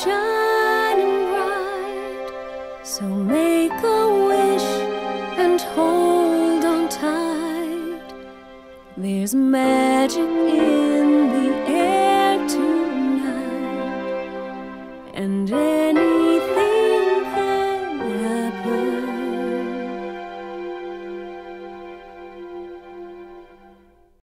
shining bright. So make a wish and hold on tight. There's magic in the air tonight, and any.